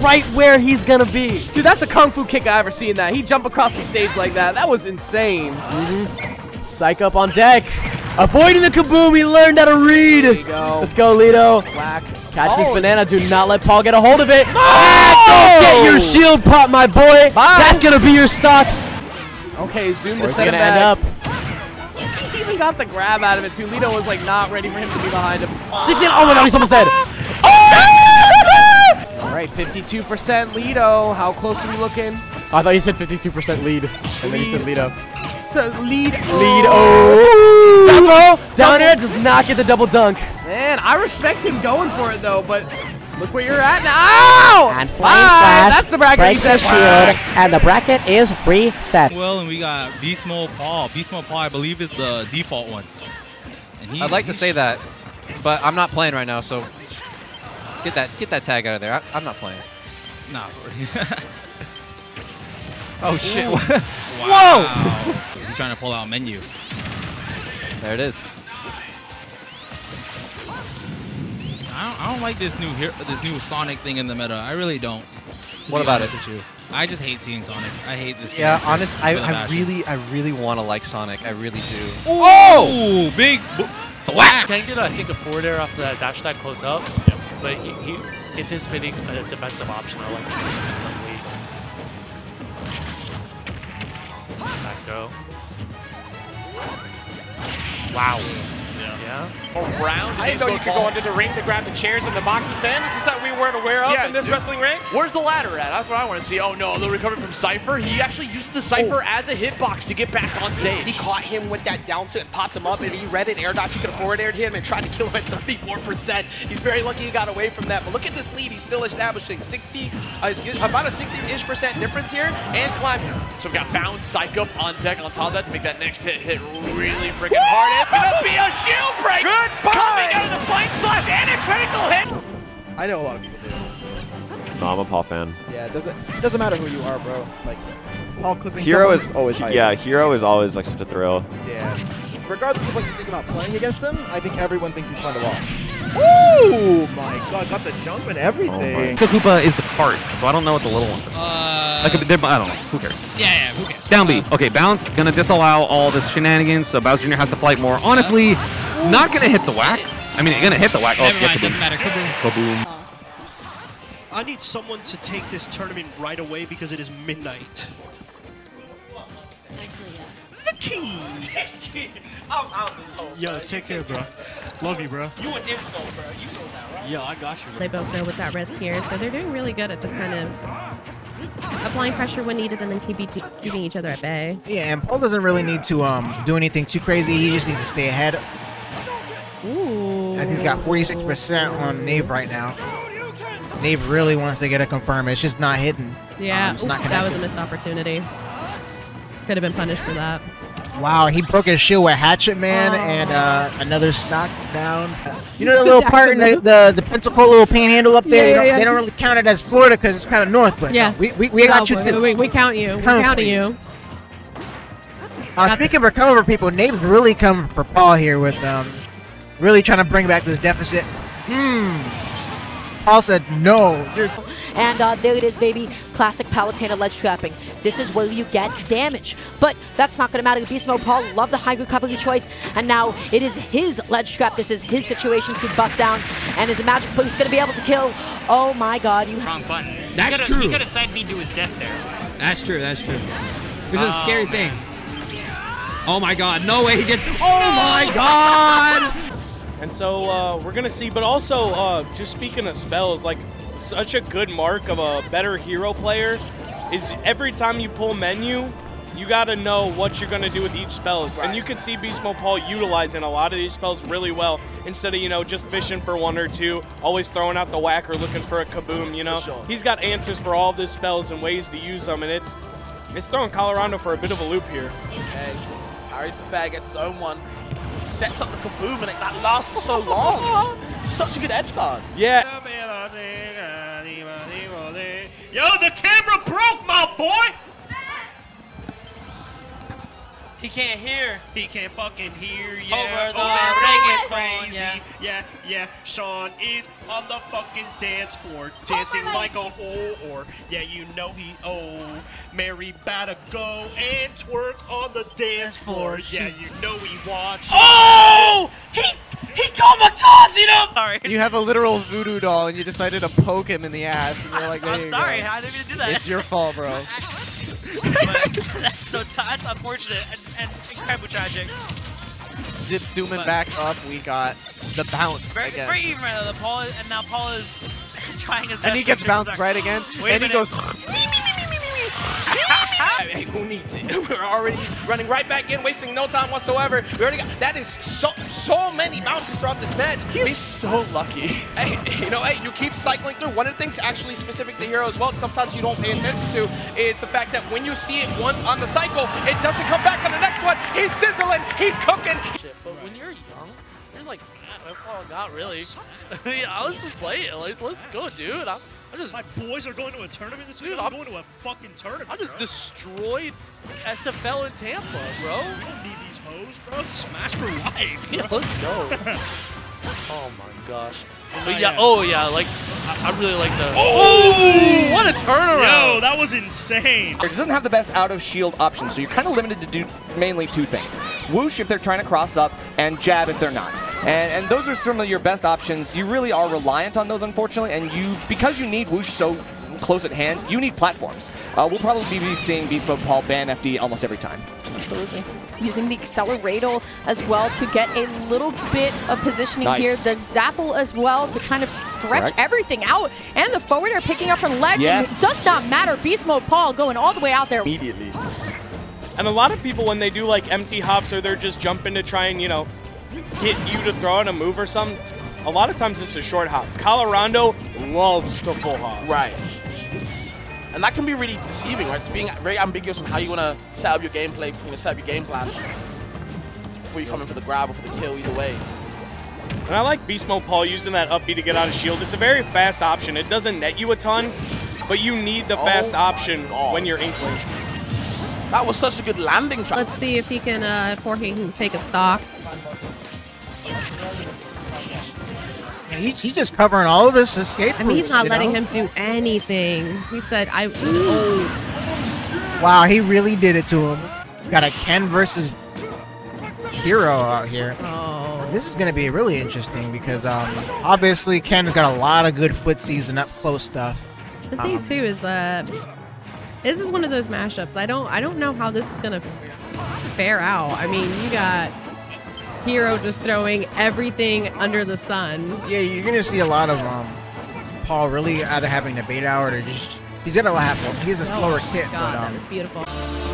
right where he's gonna be. Dude, that's a kung fu kick I ever seen that. He jumped across the stage like that. That was insane. Mm-hmm. Psyche Up on deck. Avoiding the kaboom, he learned how to read. Go. Let's go, Lito. Whack. Catch this Oh. banana. Do not let Paul get a hold of it. Ah, don't get your shield pop, my boy. Bye. That's gonna be your stock. Okay, zoom to Where's he set gonna end up? back. He even got the grab out of it too. Lito was like not ready for him to be behind him. 16. Oh my god, he's almost dead. All right, 52% Lito. How close are we looking? I thought you said 52% lead, and then you said Lido. So lead. Lead. Oh. oh. Down throw. Down air does not get the double dunk. Man, I respect him going for it though, but look where you're at now. Ow! And flame ah, Bye. slash. That's the bracket breaks reset. shield, and the bracket is reset. Well, and we got Beast Mode Paul. Beast Mode Paul, I believe, is the default one. And he, I'd like to say that, but I'm not playing right now, so get that get that tag out of there. I, I'm not playing. Nah. Oh shit! Whoa! He's trying to pull out menu. there it is. I don't, I don't like this new here, this new Sonic thing in the meta. I really don't. What about it? You. I just hate seeing Sonic. I hate this game. Yeah, honest. I, With a I passion. really, I really want to like Sonic. I really do. Oh! Big b- thwack! Can get, I think, a forward air off that dash attack close up, but he, he anticipating a defensive option. I like to just. Back go. Wow. Yeah. around. I didn't know you could go under the ring to grab the chairs and the boxes, man. This is something we weren't aware of Yeah, in this dude. wrestling ring. Where's the ladder at? That's what I want to see. Oh no, the recovery from Cypher. He actually used the Cypher as a hitbox to get back on stage. He caught him with that down sit and popped him up, and he read it. Air dodge, he could have forward aired him and tried to kill him at 34%. He's very lucky he got away from that. But look at this lead. He's still establishing 60, uh, excuse- about a 60-ish percent difference here, and climbing. So we got Bound Psych up on deck on top of that to make that next hit hit really freaking hard. It's gonna be a shield break. Goodbye. Coming out of the flame slash and a critical hit. I know a lot of people do. No, I'm a Paul fan. Yeah, it doesn't it doesn't matter who you are, bro. Like Paul clipping Hero someone is always hype. yeah, Hero is always like such a thrill. Yeah. Regardless of what you think about playing against him, I think everyone thinks he's fun to watch. Ooh, my god, got the jump and everything. Koopa is the cart, so I don't know what the little one is. Uh, Like, they're- I don't know. Who cares? yeah, yeah, who cares? Down B. Okay, bounce. Gonna disallow all this shenanigans, so Bowser Jr. has to fight more. Honestly, not gonna hit the whack. I mean, gonna hit the whack. Oh, Never get mind, kaboom. doesn't matter. Kaboom. Kaboom. I need someone to take this tournament right away because it is midnight. The key. I'm out this whole Yo, take care, bro. Love you, bro. You an insto, bro. You know that, right? Yeah, I got you. They both know what's at risk here, so they're doing really good at just kind of applying pressure when needed and then keep keeping each other at bay. Yeah, and Paul doesn't really need to um do anything too crazy. He just needs to stay ahead. Ooh. And he's got 46% on Nave right now. Nave really wants to get a confirm. It's just not hitting. Yeah, Um, Ooh, not that was a missed opportunity. Could have been punished for that. Wow, he broke his shield with Hatchet Man and uh, another stock down. You know the little part in the, the, the Pensacola little panhandle up there? Yeah, they, yeah, don't, yeah. they don't really count it as Florida because it's kind of north, but Yeah. no, we, we, we got you we, too. we, we count you. We're Count you. you. Uh, speaking for coming for people, Nave's really coming for Paul here with um, really trying to bring back this deficit. Paul said no. You're And uh, there it is, baby. Classic Palutena ledge trapping. This is where you get damage. But that's not going to matter. Beast Mode Paul loved the high recovery choice. And now it is his ledge trap. This is his situation to bust down. And is the Magic Police going to be able to kill? Oh my god. You Wrong button. That's he true. He could have side B to his death there. That's true. That's true. This is a Oh, scary man. thing. Oh my God! No way he gets. Oh my God! And so uh, we're gonna see, but also uh, just speaking of spells, like such a good mark of a better hero player is every time you pull menu, you gotta know what you're gonna do with each spells, and you can see Beast Mode Paul utilizing a lot of these spells really well instead of you know just fishing for one or two, always throwing out the whack or looking for a kaboom. You know, sure. he's got answers for all of his spells and ways to use them, and it's it's throwing Colorado for a bit of a loop here. And Harry's the fag gets his own one. Sets up the kaboom and it, that lasts for so long. Such a good edgeguard. Yeah. Yo, the camera broke, my boy. He can't hear. He can't fucking hear, yeah. Over the oh, reggae reggaeton, crazy. Yeah. yeah, yeah. Sean is on the fucking dance floor, oh dancing like a whore. Yeah, you know he oh. Mary better go and twerk on the dance floor. Yeah, you know he watches. Oh! He he kamikazed him. Sorry. You have a literal voodoo doll and you decided to poke him in the ass, and you're like, there I'm you sorry. go. I didn't mean to do that. It's your fault, bro. That's so t- that's unfortunate and, and incredibly tragic. Zip zooming But- back up, we got the bounce Very, again. very even right Paul and now Paul is trying his best. And he gets bounced right again, Wait and he goes. Hey, who needs it? We're already running right back in, wasting no time whatsoever. We already got that is so so many bounces throughout this match. He's so lucky. Hey, you know, hey, you keep cycling through. One of the things actually specific to Hero as well, sometimes you don't pay attention to, is the fact that when you see it once on the cycle, it doesn't come back on the next one. He's sizzling, he's cooking. Like, "Ah, that's all I got, really. yeah, let's just play it. Like, let's go, dude. I'm, I'm just, My boys are going to a tournament this week. Dude, I'm, I'm- going to a fucking tournament. I just bro. destroyed SFL in Tampa, bro. We don't need these hoes, bro. Smash for life. Yeah, let's go. oh my gosh. Oh, But yeah. yeah, oh yeah, like I, I really like the. Oh! what a turnaround! Yo, that was insane. It doesn't have the best out of shield option, so you're kind of limited to do mainly two things: whoosh if they're trying to cross up, and jab if they're not. And, and those are some of your best options. You really are reliant on those, unfortunately, and you because you need whoosh so close at hand, you need platforms. Uh, we'll probably be seeing Beast Mode Paul ban FD almost every time. Absolutely. Using the accelerator as well to get a little bit of positioning Nice. here. The Zapple as well to kind of stretch Correct. everything out. And the forward are picking up from Legend. Yes. It does not matter. Beast Mode Paul going all the way out there. Immediately. And a lot of people, when they do like empty hops or they're just jumping to try and, you know, get you to throw in a move or something, a lot of times it's a short hop. Colorado loves to full hop. Right. And that can be really deceiving, right? It's being very ambiguous on how you want to set up your gameplay, you know, set up your game plan before you come in for the grab or for the kill, either way. And I like Beast Mode Paul using that up B to get out of shield. It's a very fast option. It doesn't net you a ton, but you need the fast option when you're Inkling. That was such a good landing track. Let's see if he can, uh, if Jorge can take a stock. Yeah, he's, he's just covering all of his escape I mean, he's not letting know? him do anything. He said, I. Oh. Wow, he really did it to him. Got a Ken versus Hero out here. Oh. This is going to be really interesting because um, obviously Ken's got a lot of good footsies and up close stuff. The thing Um, too is, uh, this is one of those matchups. I don't, I don't know how this is gonna fare out. I mean, you got Hero just throwing everything under the sun. Yeah, you're to see a lot of um, Paul really either having to bait out or just. He's to laugh. He has a slower oh, kit, God, but that um, was beautiful.